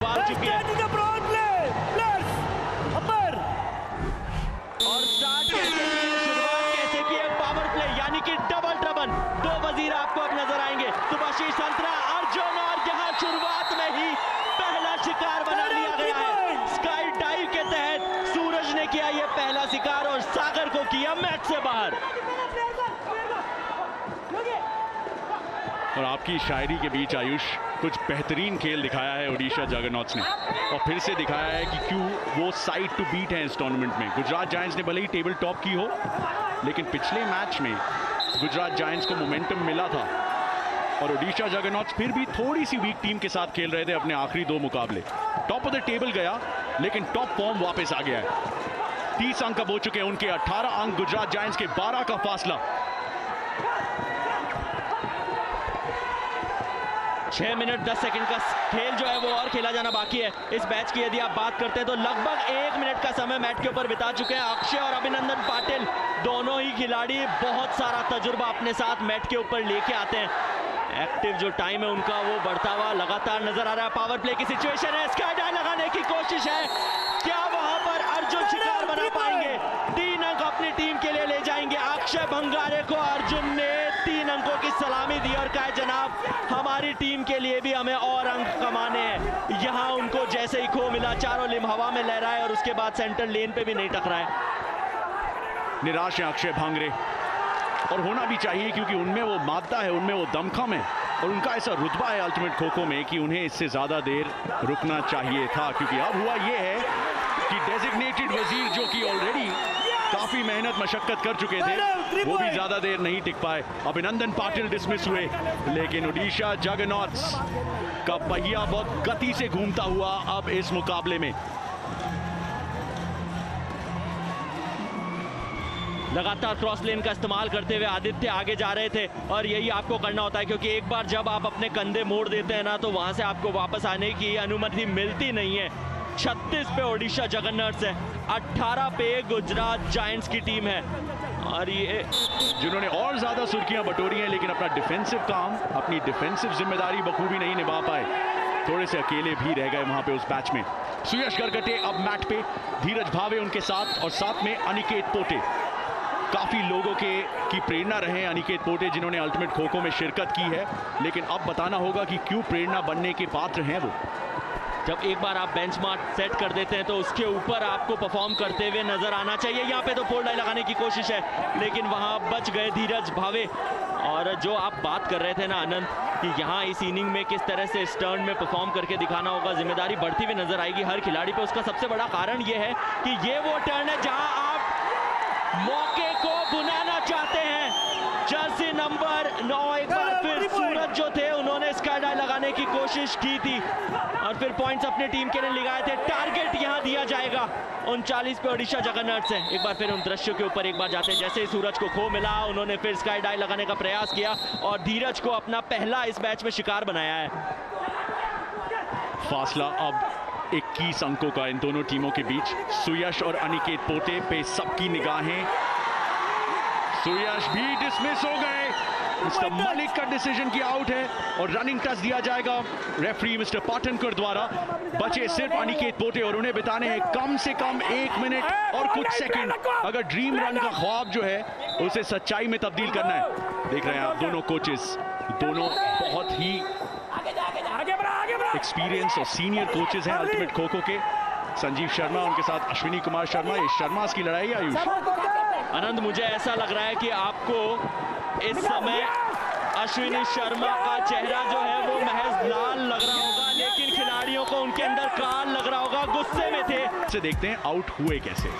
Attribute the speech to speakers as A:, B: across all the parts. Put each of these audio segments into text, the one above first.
A: चुकी है और पावर प्ले यानी कि डबल दो वज़ीर आपको अब नज़र आएँगे सुभाषी अर्जुन और यहाँ शुरुआत में ही पहला शिकार बना लिया गया है स्काई के तहत सूरज ने किया ये पहला शिकार और सागर को किया मैच से बाहर।
B: आपकी शायरी के बीच आयुष कुछ बेहतरीन खेल दिखाया है ओडिशा जगरनॉट्स ने। और फिर से दिखाया है कि क्यों वो साइड टू बीट है इस टूर्नामेंट में। गुजरात जायंट्स ने भले ही टेबल टॉप की हो, लेकिन पिछले मैच में गुजरात जायंट्स को मोमेंटम मिला था। और ओडिशा जगरनॉट्स फिर भी थोड़ी सी वीक टीम के साथ खेल रहे थे अपने आखिरी दो मुकाबले। टॉप ऑफ़ द टेबल गया, लेकिन टॉप फॉर्म वापस आ गया है। तीस अंक अब हो चुके हैं उनके। 18 अंक गुजरात जायंट्स के 12 का फासला।
A: छह मिनट दस सेकंड का खेल जो है वो और खेला जाना बाकी है। इस मैच की यदि आप बात करते हैं तो लगभग एक मिनट का समय मैच के ऊपर बिता चुके हैं। अक्षय और अभिनंदन पाटिल दोनों ही खिलाड़ी बहुत सारा तजुर्बा अपने साथ मैट के ऊपर लेके आते हैं। एक्टिव जो टाइम है उनका वो बढ़ता हुआ लगातार नज़र आ रहा है। पावर प्ले की सिचुएशन है। स्काई डाई लगाने की कोशिश है। क्या वहाँ पर अर्जुन शिकार बना पाएँगे? तीन अंक अपनी टीम के लिए ले जाएँगे। अक्षय भंगारे को अर्जुन ने तीन अंकों की सलामी दी और कहा जनाब हमारी टीम के लिए भी हमें और अंक कमाने हैं। यहाँ उनको जैसे ही खो मिला, चारों लिम हवा में लहराए और उसके बाद सेंटर लेन पे भी नहीं टकराए।
B: निराश है अक्षय भांगरे। और होना भी चाहिए क्योंकि उनमें वो मादा है, उनमें वो दमखम है। और उनका ऐसा रुतबा है अल्टीमेट खो खो में कि उन्हें इससे ज़्यादा देर रुकना चाहिए था। क्योंकि अब हुआ ये है कि डेजिग्नेटेड वज़ीर जो कि ऑलरेडी काफ़ी मेहनत मशक्कत कर चुके थे। वो भी ज़्यादा देर नहीं टिक पाए। अभिनंदन पाटिल डिसमिस हुए। लेकिन उड़ीसा जगनॉट्स का पहिया बहुत गति से घूमता हुआ अब इस मुकाबले में।
A: लगातार क्रॉस लेन का इस्तेमाल करते हुए आदित्य आगे जा रहे थे और यही आपको करना होता है क्योंकि एक बार जब आप अपने कंधे मोड़ देते हैं ना तो वहाँ से आपको वापस आने की अनुमति मिलती नहीं है। 36 पे ओडिशा जगन्नाथ है। 18 पे गुजरात जायंट्स की टीम है। और ये
B: जिन्होंने और ज़्यादा सुर्खियाँ बटोरी हैं, लेकिन अपना डिफेंसिव काम, अपनी डिफेंसिव ज़िम्मेदारी बखूबी नहीं निभा पाए। थोड़े से अकेले भी रह गए वहाँ पे उस मैच में। सुयश गरगटे अब मैट पे, धीरज भावे उनके साथ, और साथ में अनिकेत पोटे काफ़ी लोगों के, की प्रेरणा रहे अनिकेत पोटे जिन्होंने अल्टीमेट खो खो में शिरकत की है। लेकिन अब बताना होगा कि क्यों प्रेरणा बनने के पात्र हैं वो।
A: जब एक बार आप बेंचमार्क सेट कर देते हैं तो उसके ऊपर आपको परफॉर्म करते हुए नज़र आना चाहिए। यहाँ पे तो फोर डाई लगाने की कोशिश है लेकिन वहाँ बच गए धीरज भावे। और जो आप बात कर रहे थे ना आनंद कि यहाँ इस इनिंग में किस तरह से इस टर्न में परफॉर्म करके दिखाना होगा ज़िम्मेदारी बढ़ती हुई नज़र आएगी हर खिलाड़ी पे। उसका सबसे बड़ा कारण ये है कि ये वो टर्न है जहाँ आप मौके को बुनाना चाहते हैं। जर्सी नंबर नौ एक बार फिर सूरज जो थे लगाने की कोशिश की थी और फिर पॉइंट्स अपनी टीम के लिए लगाए थे। टारगेट यहाँ दिया जाएगा। उनचालीस पे ओडिशा जगन्नाथ से। एक बार फिर उन दृश्यों के ऊपर एक बार जाते हैं। जैसे ही सूरज को खो मिला, उन्होंने फिर स्काई डाई लगाने का प्रयास किया और धीरज को अपना पहला इस मैच में शिकार बनाया है।
B: फासला अब 21 अंकों का। इन दोनों टीमों के बीच सुयश और अनिकेत पोते पे सबकी निगाहें। सुयश भी डिसमिस हो गए। मिस्टर मलिक का डिसीज़न की आउट है और रनिंग टच दिया जाएगा रेफरी मिस्टर पाटनकर द्वारा। बचे सिर्फ़ अनिकेत पोटे और उन्हें बिताने हैं कम से कम एक मिनट और कुछ सेकंड अगर ड्रीम रन का ख्वाब जो है, उसे सच्चाई में तब्दील करना है। देख रहे हैं आप दोनों कोचेस दोनों बहुत ही एक्सपीरियंस और सीनियर कोचेस हैं अल्टीमेट खो खो के। संजीव शर्मा, उनके साथ अश्विनी कुमार शर्मा। ये शर्मा की लड़ाई आयुष।
A: आनंद, मुझे ऐसा लग रहा है कि आपको इस समय अश्विनी शर्मा का चेहरा जो है वो महज लाल लग रहा होगा, लेकिन खिलाड़ियों को उनके अंदर काल लग रहा होगा, गुस्से में थे।
B: से देखते हैं आउट हुए कैसे।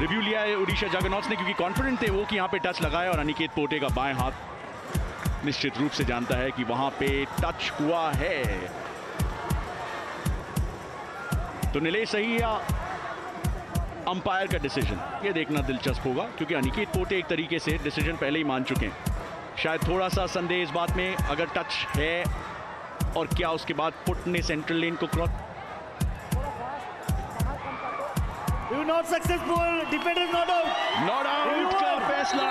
B: रिव्यू लिया है उड़ीसा जगनॉट्स ने, क्योंकि कॉन्फिडेंट थे वो कि यहाँ पे टच लगाया और अनिकेत पोटे का बाएँ हाथ निश्चित रूप से जानता है कि वहाँ पे टच हुआ है। तो नीलेश सही या अंपायर का डिसीज़न ये देखना दिलचस्प होगा क्योंकि अनिकेत पोटे एक तरीके से डिसीज़न पहले ही मान चुके हैं। शायद थोड़ा सा संदेह इस बात में अगर टच है और क्या उसके बाद पुट ने सेंट्रल लेन को cross
C: successful. Defender is not out.
B: Not out का फैसला।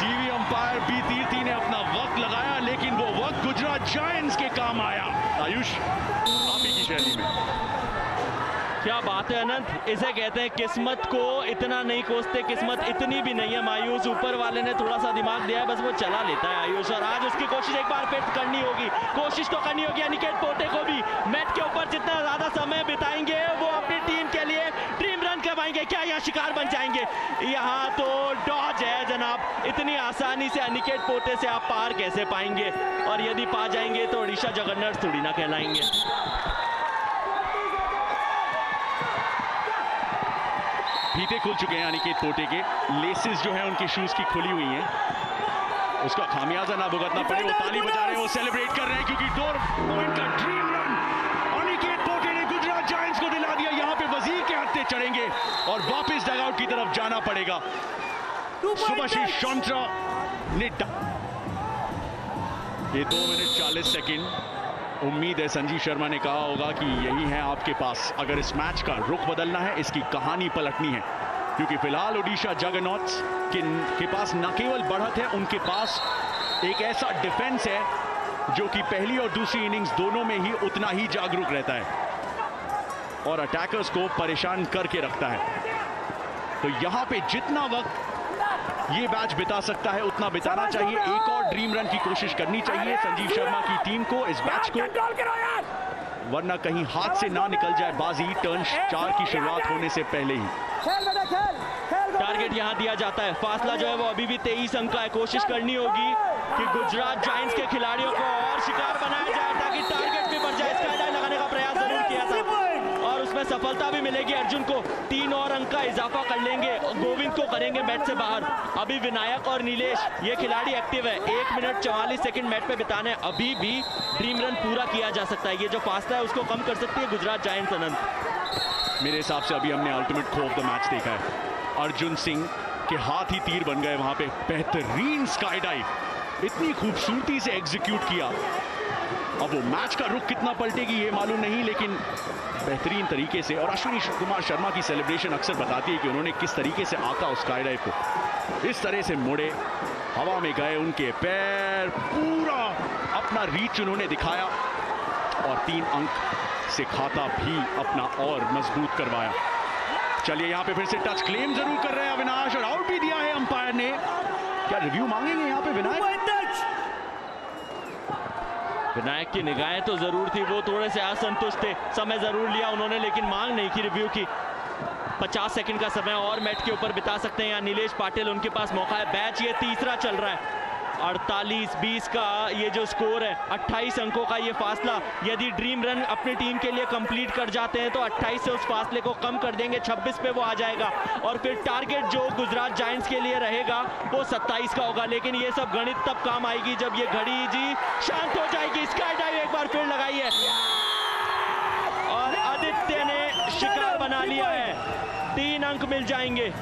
B: TV umpire umpire B Tirthi ने अपना वक्त लगाया लेकिन वो वक्त गुजरात जायंट्स के काम आया। आयुष आप ही की शैली में।
A: क्या बात है अनंत? इसे कहते हैं किस्मत को इतना नहीं कोसते, किस्मत इतनी भी नहीं है। मायूस ऊपर वाले ने थोड़ा सा दिमाग दिया है, बस वो चला लेता है आयुष। और आज उसकी कोशिश एक बार फिर करनी होगी। कोशिश तो करनी होगी अनिकेत पोटे को भी। मैट के ऊपर जितना ज़्यादा समय बिताएँगे, वो अपनी टीम के लिए ड्रीम रन करवाएँगे। क्या यहाँ शिकार बन जाएँगे? यहाँ तो डॉज है जनाब। इतनी आसानी से अनिकेत पोटे से आप पार कैसे पाएँगे? और यदि पा जाएँगे तो ओडिशा जगन्नाथ थोड़ी ना कहलाएँगे।
B: फीते खुल चुके हैं अनिकेत पोटे के। लेसेस जो है उनके शूज़ की खुली हुई हैं। उसका खामियाजा ना भुगतना पड़े वो ताली बजा रहे हैं वो सेलिब्रेट कर रहे हैं क्योंकि दो पॉइंट का ड्रीम रन अनिकेत पोटे ने गुजरात जायंट्स को दिला दिया। यहाँ पे वज़ीर के हत्थे चढ़ेंगे और वापस डगआउट की तरफ़ जाना पड़ेगा। सुभाशीष चौंट्रा ने ये दो मिनट चालीस सेकेंड उम्मीद है संजीव शर्मा ने कहा होगा कि यही है आपके पास। अगर इस मैच का रुख बदलना है इसकी कहानी पलटनी है। क्योंकि फ़िलहाल ओडिशा जगनॉट्स के, के पास न केवल बढ़त है उनके पास एक ऐसा डिफेंस है जो कि पहली और दूसरी इनिंग्स दोनों में ही उतना ही जागरूक रहता है। और अटैकर्स को परेशान करके रखता है। तो यहाँ पे जितना वक्त ये मैच बिता सकता है उतना बिताना चाहिए। एक और ड्रीम रन की कोशिश करनी चाहिए संजीव शर्मा की टीम को इस मैच को। वरना कहीं हाथ से ना निकल जाए बाजी टर्न चार की शुरुआत होने से पहले ही।
A: टारगेट यहाँ दिया जाता है। फासला जो है वो अभी भी तेईस अंक का है। कोशिश करनी होगी कि गुजरात जाइंट्स के खिलाड़ियों को और शिकार बनाया जाए ताकि टारगेट भी बढ़ जाए स्काई लगाने का प्रयास ज़रूर किया था उसमें सफलता भी मिलेगी अर्जुन को। तीन और अंक का इजाफा कर लेंगे। गोविंद को करेंगे मैच से बाहर। अभी विनायक और नीलेश, ये खिलाड़ी एक्टिव है। एक मिनट चौवालीस सेकंड मैच पे बिताने। अभी भी ड्रीम रन पूरा किया जा सकता है। ये जो फासला है, उसको कम कर सकती है गुजरात जायंट्स अनंत।
B: मेरे हिसाब से अभी हमने अल्टीमेट खो ऑफ़ द मैच देखा है। अर्जुन सिंह के हाथ ही तीर बन गए वहाँ पे। बेहतरीन स्काई डाइव इतनी खूबसूरती से एग्जीक्यूट किया। अब वो मैच का रुख कितना पलटेगी ये मालूम नहीं, लेकिन बेहतरीन तरीके से, और अश्विनी कुमार शर्मा की सेलिब्रेशन अक्सर बताती है कि उन्होंने किस तरीके से आका उस स्काई को। इस तरह से मुड़े, हवा में गए उनके पैर, पूरा अपना रीच उन्होंने दिखाया, और तीन अंक से खाता भी अपना और मज़बूत करवाया। चलिए यहाँ पे फिर से टच क्लेम ज़रूर कर रहे हैं अविनाश, और आउट भी दिया है अंपायर ने। क्या रिव्यू मांगेंगे यहाँ पे विनायक?
A: विनायक की निगाहें तो ज़रूर थी, वो थोड़े से असंतुष्ट थे। समय ज़रूर लिया उन्होंने, लेकिन मांग नहीं की रिव्यू की। 50 सेकंड का समय और मैट के ऊपर बिता सकते हैं, या नीलेश पाटिल उनके पास मौका है। बैच ये तीसरा चल रहा है। अड़तालीस, बीस का ये जो स्कोर है 28 अंकों का ये फासला। यदि ड्रीम रन अपनी टीम के लिए कंप्लीट कर जाते हैं तो 28 से उस फासले को कम कर देंगे 26 पे वो आ जाएगा। और फिर टारगेट जो गुजरात जायंट्स के लिए रहेगा, वो 27 का होगा। लेकिन ये सब गणित तब काम आएगी जब ये घड़ी जी शांत हो जाएगी। स्काई डाइव एक बार फिर लगाई है। और आदित्य ने शिकार बना लिया है। तीन अंक मिल जाएँगे।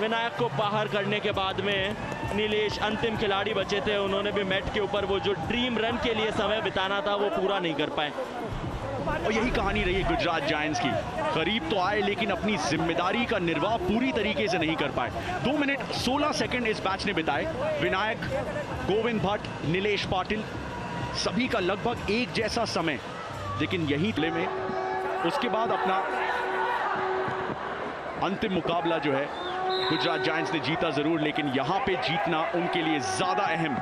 A: विनायक को बाहर करने के बाद में नीलेश अंतिम खिलाड़ी बचे थे। उन्होंने भी मैट के ऊपर वो जो ड्रीम रन के लिए समय बिताना था, वो पूरा नहीं कर पाए।
B: और यही कहानी रही है गुजरात जायंट्स की। करीब तो आए, लेकिन अपनी ज़िम्मेदारी का निर्वाह पूरी तरीके से नहीं कर पाए। दो मिनट 16 सेकंड इस मैच ने बिताए। विनायक, गोविंद भट्ट, नीलेश पाटिल, सभी का लगभग एक जैसा समय। लेकिन यही प्ले में उसके बाद अपना अंतिम मुकाबला जो है गुजरात जॉइंट्स ने जीता ज़रूर, लेकिन यहाँ पे जीतना उनके लिए ज़्यादा अहम।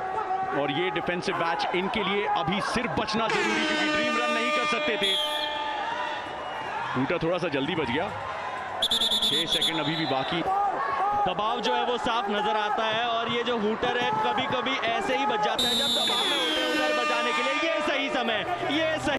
B: और ये डिफेंसिव मैच इनके लिए अभी सिर्फ़ बचना ज़रूरी, क्योंकि ड्रीम रन नहीं कर सकते थे। टूटा थोड़ा सा जल्दी बच गया। छह सेकंड अभी भी बाकी।
A: दबाव जो है वो साफ़ नज़र आता है, और ये जो हुटर है कभी कभी ऐसे ही बच जाता है, जब दबाव में हुटर बचाने के लिए। ये सही समय, ये सही